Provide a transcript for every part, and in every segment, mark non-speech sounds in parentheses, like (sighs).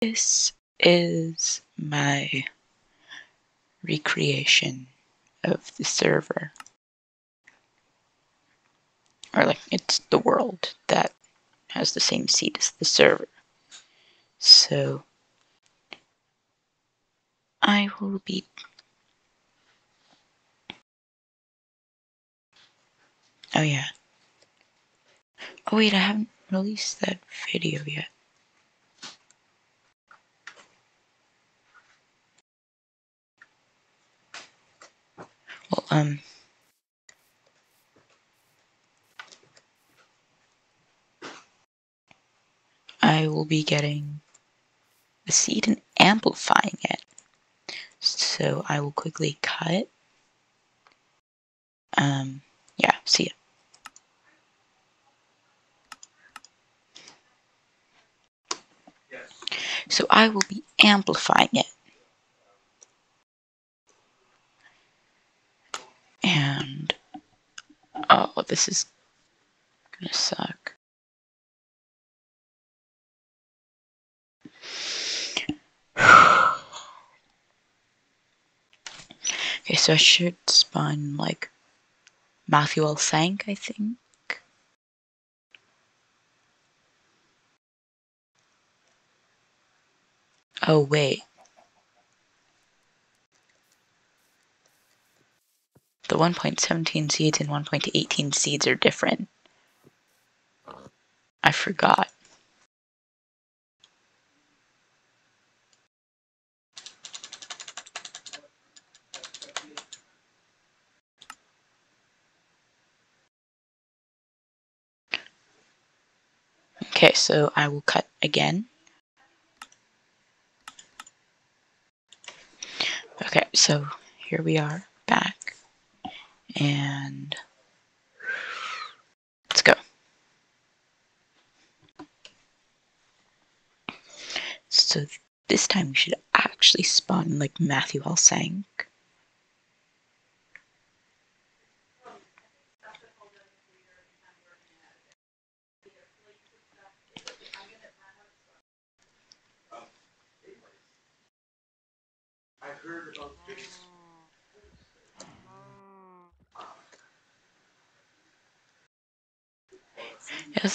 This is my recreation of the server. Or like, it's the world that has the same seed as the server. So, I will be Oh yeah. Oh wait, I haven't released that video yet. Well, um, I will be getting the seed and amplifying it. So I will quickly cut. Um, yeah, see ya. So I will be amplifying it. And, oh, this is gonna suck. (sighs) okay, so I should spawn like Matthew L. Sank, I think. Oh, wait. The 1.17 seeds and 1.18 seeds are different. I forgot. Okay, so I will cut again. Okay, so here we are. And let's go. So this time we should actually spawn like Matthew L. Sank.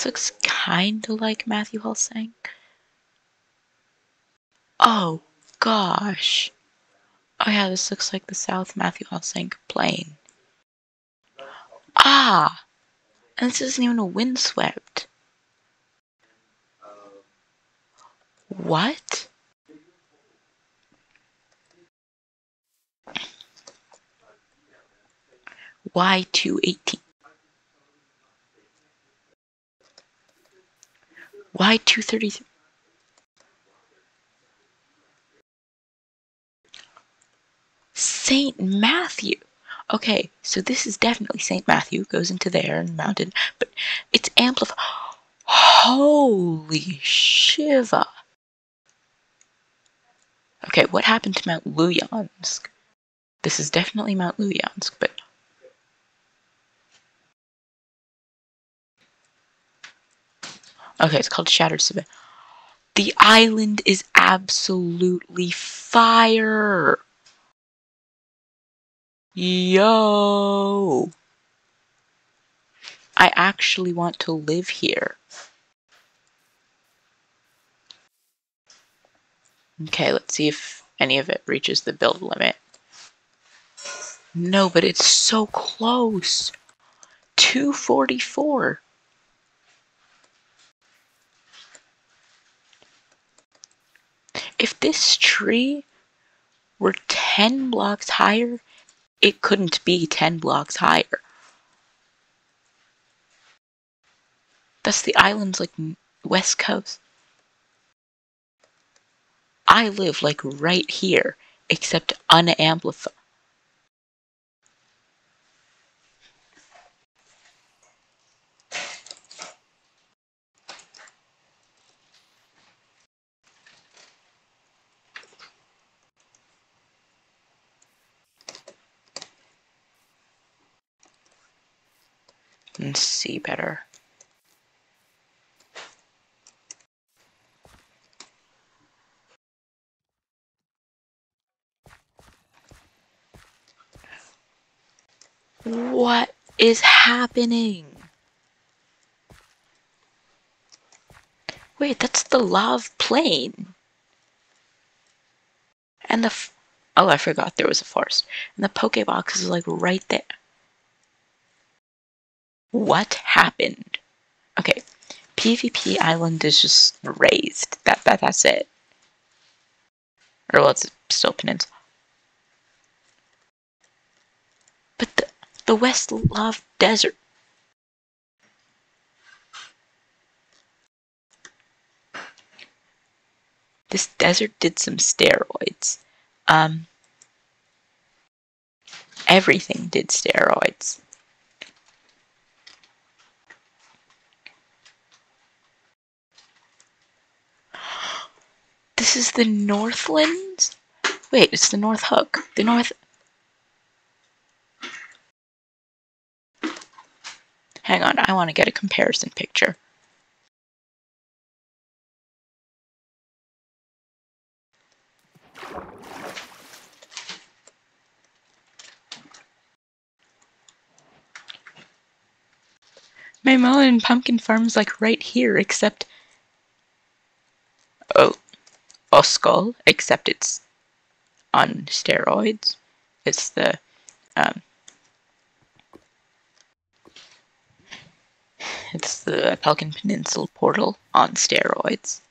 This looks kind of like Matthew L. Oh gosh. Oh yeah, this looks like the South Matthew L. Sank plane. Ah! And this isn't even a windswept. What? Y218. Y233. St. Matthew. Okay, so this is definitely St. Matthew. Goes into there and mounted, but it's amplified. Holy Shiva. Okay, what happened to Mount Luyansk? This is definitely Mount Luyansk, but Okay, it's called Shattered Savannah. The island is absolutely fire. Yo. I actually want to live here. Okay, let's see if any of it reaches the build limit. No, but it's so close. 244. If this tree were 10 blocks higher, it couldn't be 10 blocks higher. That's the island's like west coast. I live like right here, except unamplified. see better. What is happening? Wait, that's the love plane. And the... oh, I forgot there was a forest. And the Pokebox is like right there. What happened? Okay, PvP Island is just raised. That that that's it. Or well, it's still peninsula. But the the West Love Desert. This desert did some steroids. Um, everything did steroids. This is the Northlands? Wait, it's the North Hook. The North. Hang on, I want to get a comparison picture. My melon and pumpkin farm's like right here, except oh, Oskol, except it's on steroids. It's the um, it's the Pelican Peninsula portal on steroids.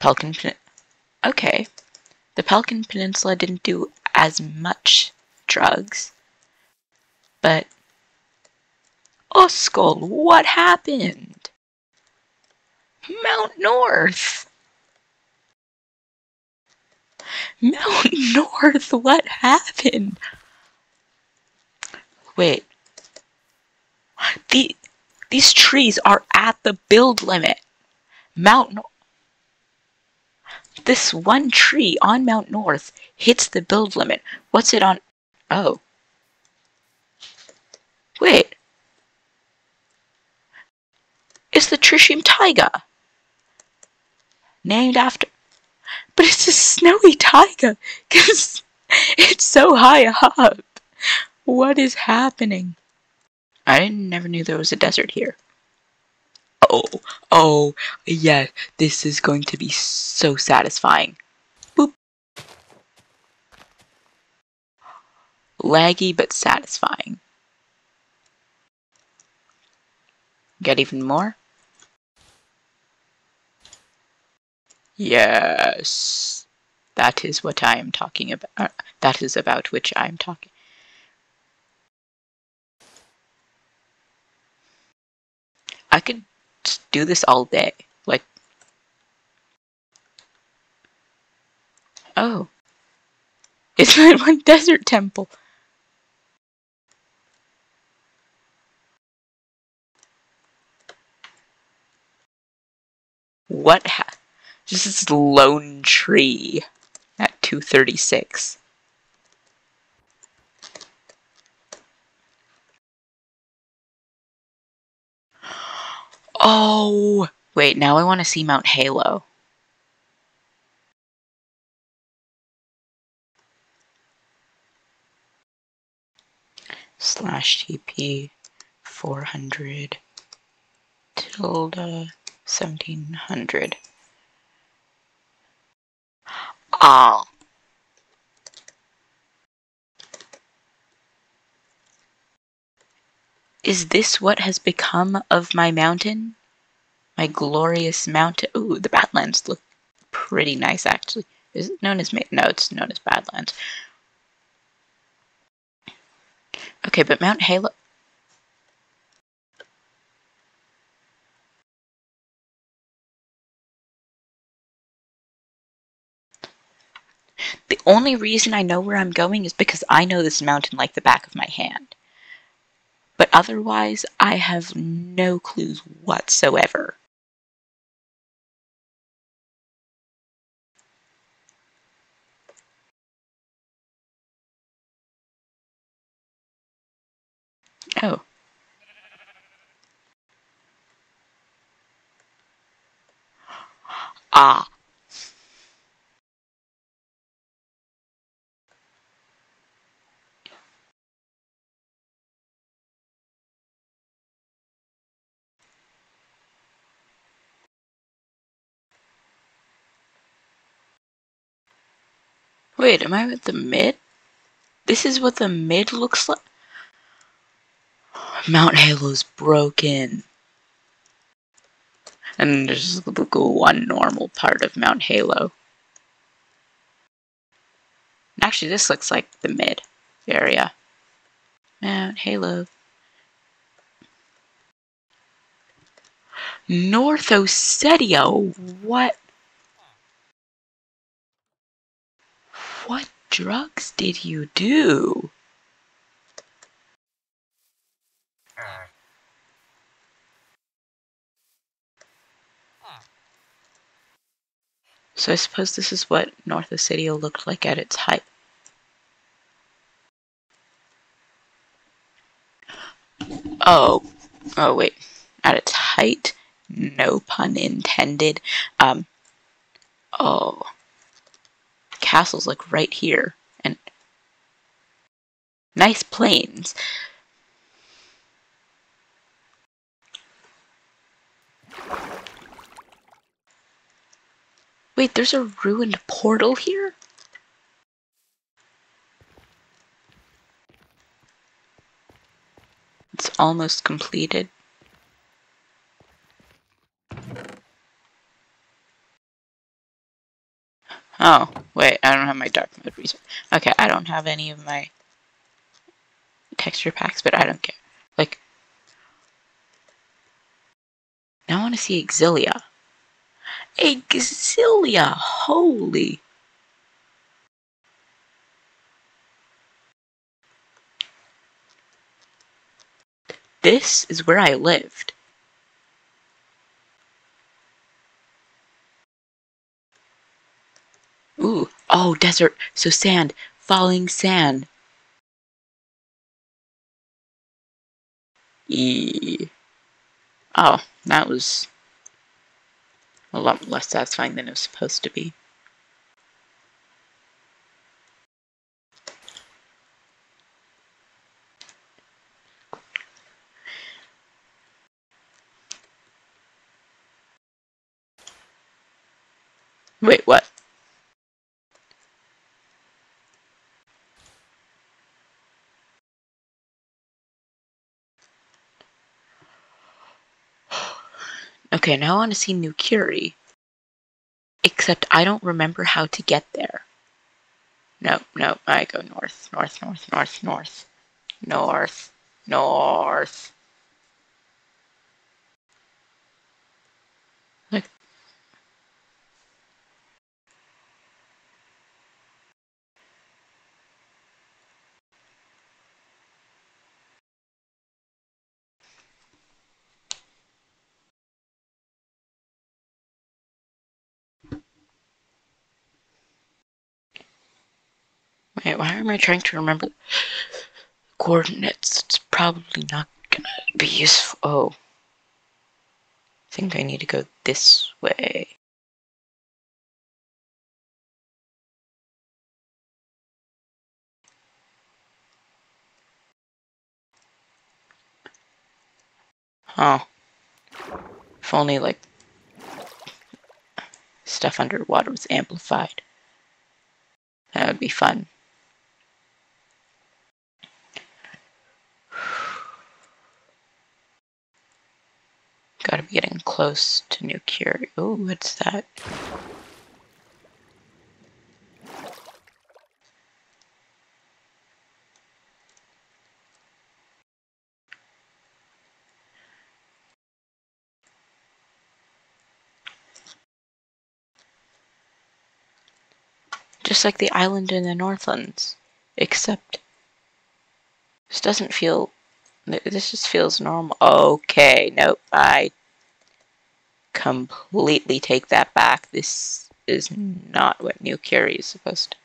Pelican Pen- okay, the Pelican Peninsula didn't do as much drugs, but Oskol, what happened? Mount North. Mount (laughs) North, what happened? Wait. The, these trees are at the build limit. Mount. This one tree on Mount North hits the build limit. What's it on? Oh. Wait. It's the Tritium taiga. Named after. But it's a snowy taiga because (laughs) it's so high up. What is happening? I never knew there was a desert here. Oh, oh, yeah, this is going to be so satisfying. Boop. Laggy but satisfying. Get even more? Yes. That is what I am talking about. Uh, that is about which I am talking. I could do this all day. Like, oh, it's (laughs) that one desert temple. What? Ha- just this lone tree at 236. Oh, wait, now I want to see Mount Halo. Slash TP 400 tilde 1700. Ah. Is this what has become of my mountain? My glorious mountain. Ooh, the Badlands look pretty nice, actually. Is it known as... No, it's known as Badlands. Okay, but Mount Halo... The only reason I know where I'm going is because I know this mountain like the back of my hand. But otherwise, I have no clues whatsoever. Oh. Ah. Wait, am I with the mid? This is what the mid looks like? Mount Halo's broken. And there's the one normal part of Mount Halo. Actually, this looks like the mid area. Mount Halo. North Ossetia? What? What drugs did you do? So I suppose this is what North Ossetia looked like at its height. Oh, oh wait, at its height? No pun intended. Um, oh, castle's like right here, and nice plains. Wait, there's a ruined portal here? It's almost completed. Oh, wait, I don't have my dark mode reset. Okay, I don't have any of my texture packs, but I don't care. Like, now I want to see Exilia. Exilia! Holy! This is where I lived. Ooh, oh, desert. So sand, falling sand. E. Oh, that was a lot less satisfying than it was supposed to be. Wait, what? Okay, now I want to see New Curie. Except I don't remember how to get there. No, no, I go north, north, north, north, north, north, north. Like, why am I trying to remember coordinates? It's probably not gonna be useful. Oh. I think I need to go this way. Oh. If only, like, stuff underwater was amplified. That would be fun. Gotta be getting close to New Curie. Oh, what's that? Just like the island in the Northlands. Except this doesn't feel this just feels normal. Okay, nope. I completely take that back. This is not what New Curie is supposed to.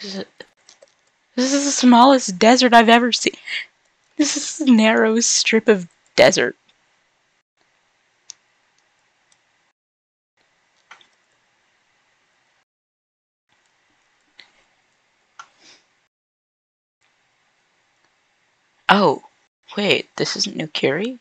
This is, this is the smallest desert I've ever seen. This is the narrowest strip of desert. Oh, wait, this isn't New Curie?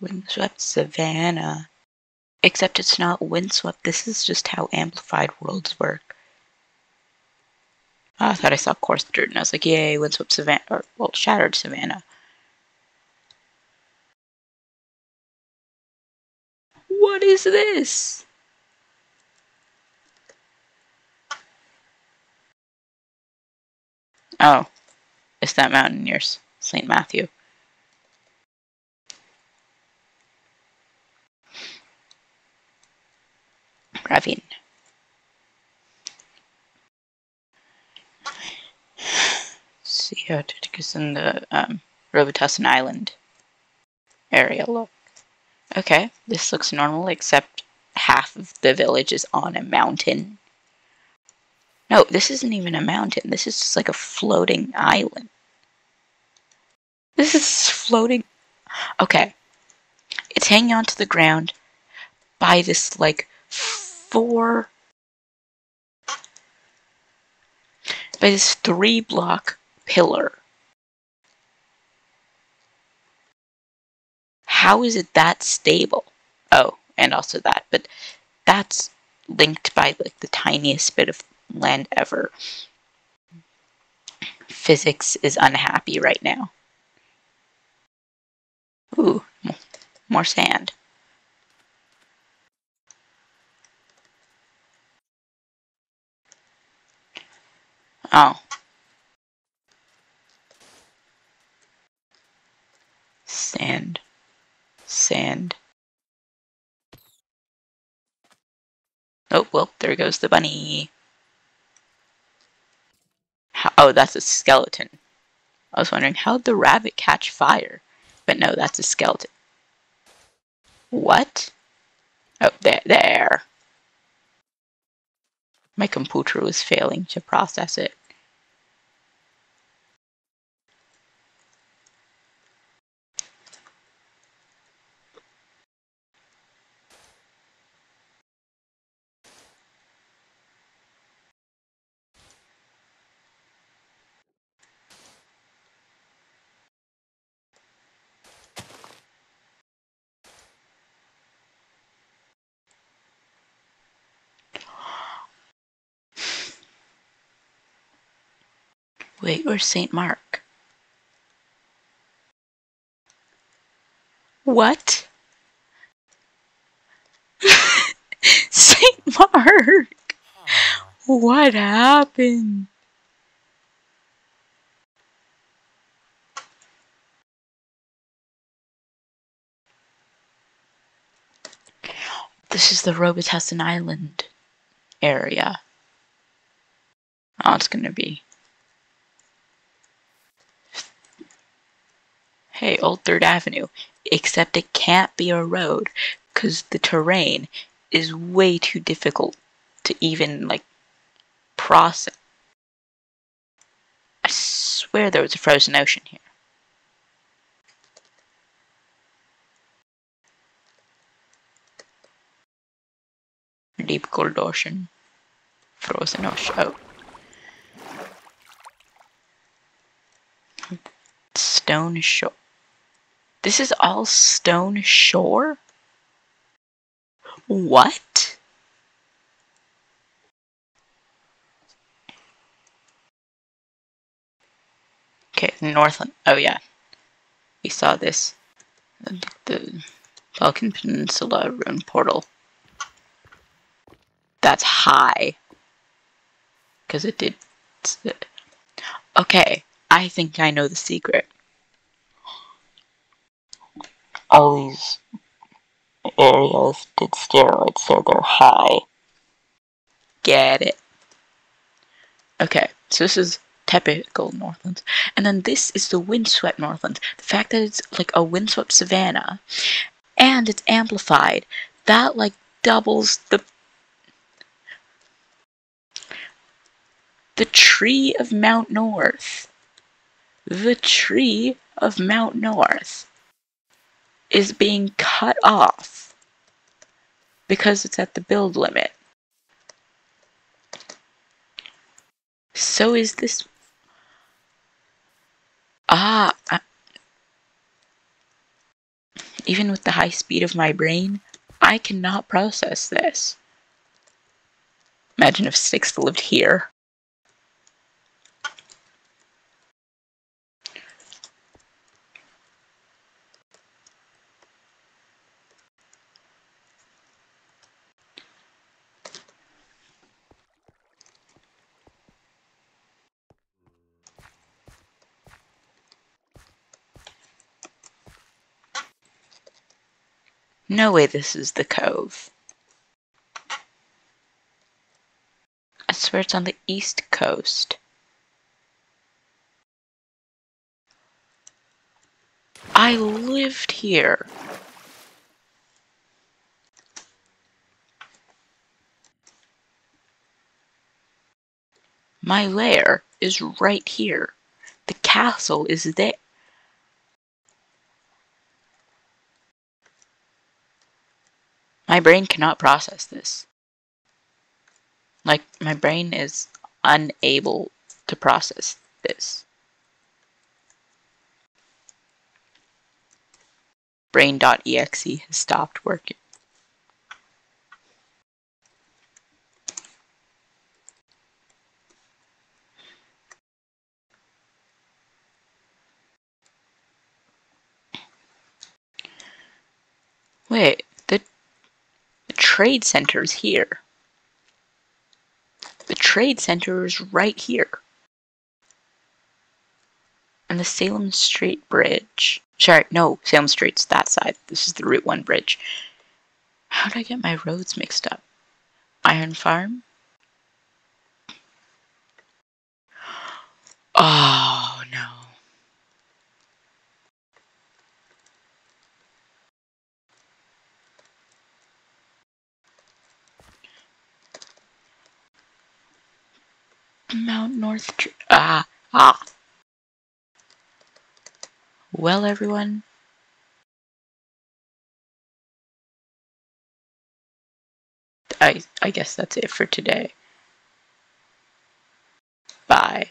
Windswept Savannah. Except it's not windswept, this is just how amplified worlds work. Oh, I thought I saw coarse dirt and I was like, yay, windswept Savannah, or, well, shattered Savannah. What is this? Oh, it's that Mountaineers. St. Matthew. Ravine. see how Titicus in the um, Robitussin Island area look. Okay, this looks normal except half of the village is on a mountain. No, this isn't even a mountain. This is just like a floating island. This is floating. Okay. It's hanging onto the ground by this like four by this three block pillar. How is it that stable? Oh, and also that, but that's linked by like the tiniest bit of land ever. Physics is unhappy right now. Ooh, more sand. Oh. Sand. Sand. Oh, well, there goes the bunny. How, oh, that's a skeleton. I was wondering, how'd the rabbit catch fire? But no, that's a skeleton. What? Oh, there, there. My computer was failing to process it. Wait, where's St. Mark? What? (laughs) St. Mark! What happened? This is the Robitussin Island area. Oh, it's gonna be hey, Old Third Avenue, except it can't be a road because the terrain is way too difficult to even like process. I swear there was a frozen ocean here. Deep cold ocean. Frozen ocean. Oh. Stone shore. This is all stone shore? What? Okay, Northland. Oh, yeah. We saw this. The, Pelican Peninsula Rune Portal. That's high. Because it did. Okay, I think I know the secret all these areas did steroids, so they're high. Get it. Okay, so this is typical Northlands. And then this is the windswept Northlands. The fact that it's like a windswept savanna and it's amplified, that like doubles the the tree of Mount North. The tree of Mount North is being cut off because it's at the build limit. So is this. Ah. Even with the high high speed of my brain, I cannot process this. Imagine if Six lived here. No way this is the cove. I swear it's on the east coast. I lived here. My lair is right here. The castle is there. My brain cannot process this. Like, my brain is unable to process this. Brain.exe has stopped working. Wait, trade center is here. The trade center is right here. And the Salem Street Bridge. Sorry, no, Salem Street's that side. This is the Route 1 bridge. How did I get my roads mixed up? Iron Farm? Oh, no. Mount North. Tr- ah, ah. Well, everyone. I I guess that's it for today. Bye.